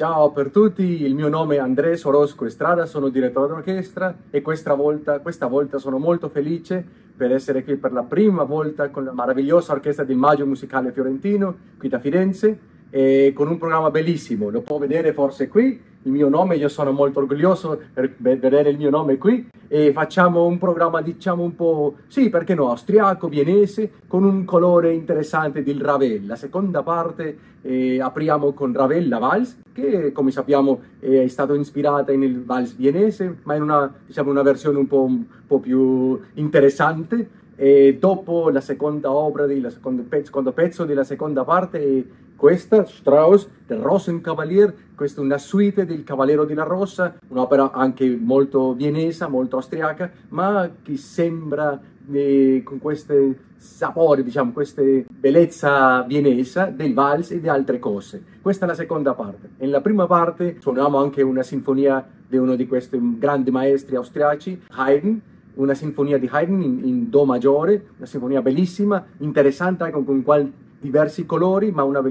Ciao per tutti, il mio nome è Andrés Orozco Estrada, sono direttore d'orchestra e questa volta, questa volta sono molto felice per essere qui per la prima volta con la meravigliosa orchestra del Maggio Musicale Fiorentino qui da Firenze e con un programma bellissimo, lo può vedere forse qui, il mio nome, io sono molto orgoglioso per vedere il mio nome qui e facciamo un programma diciamo un po', sì perché no, austriaco, vienese, con un colore interessante del Ravel. La seconda parte eh, apriamo con Ravel la Vals, che come sappiamo è stata ispirata nel Vals vienese, ma in una, diciamo, una versione un po', un po' più interessante. E dopo la seconda opera, il secondo, secondo pezzo della seconda parte questa, Strauss, del Rosenkavalier, questa è una suite del Cavaliero della Rossa, un'opera anche molto vienesa, molto austriaca, ma che sembra eh, con questi sapori, diciamo, questa bellezza vienesa del vals e di altre cose. Questa è la seconda parte. Nella prima parte suoniamo anche una sinfonia di uno di questi grandi maestri austriaci, Haydn, una sinfonia di Haydn in, in Do maggiore, una sinfonia bellissima, interessante, con, con qual, diversi colori, ma una,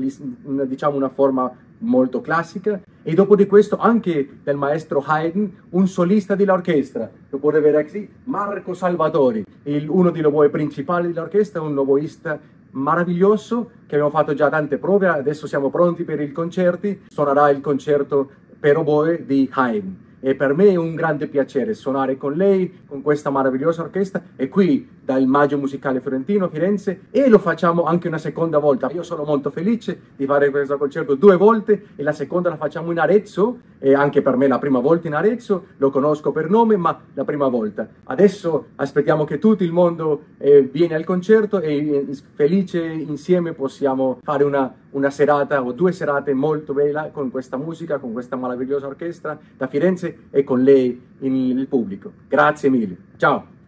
una, diciamo una forma molto classica. E dopo di questo anche del maestro Haydn, un solista dell'orchestra, lo potete vedere qui, Marco Salvatori, il, uno dei oboe principali dell'orchestra, un oboista meraviglioso che abbiamo fatto già tante prove, adesso siamo pronti per i concerti, suonerà il concerto per oboe di Haydn e per me è un grande piacere suonare con lei, con questa meravigliosa orchestra. E qui dal Maggio Musicale Fiorentino Firenze e lo facciamo anche una seconda volta. Io sono molto felice di fare questo concerto due volte e la seconda la facciamo in Arezzo e anche per me la prima volta in Arezzo, lo conosco per nome ma la prima volta. Adesso aspettiamo che tutto il mondo eh, viene al concerto e felice insieme possiamo fare una, una serata o due serate molto bella con questa musica, con questa meravigliosa orchestra da Firenze e con lei, il pubblico. Grazie mille. Ciao!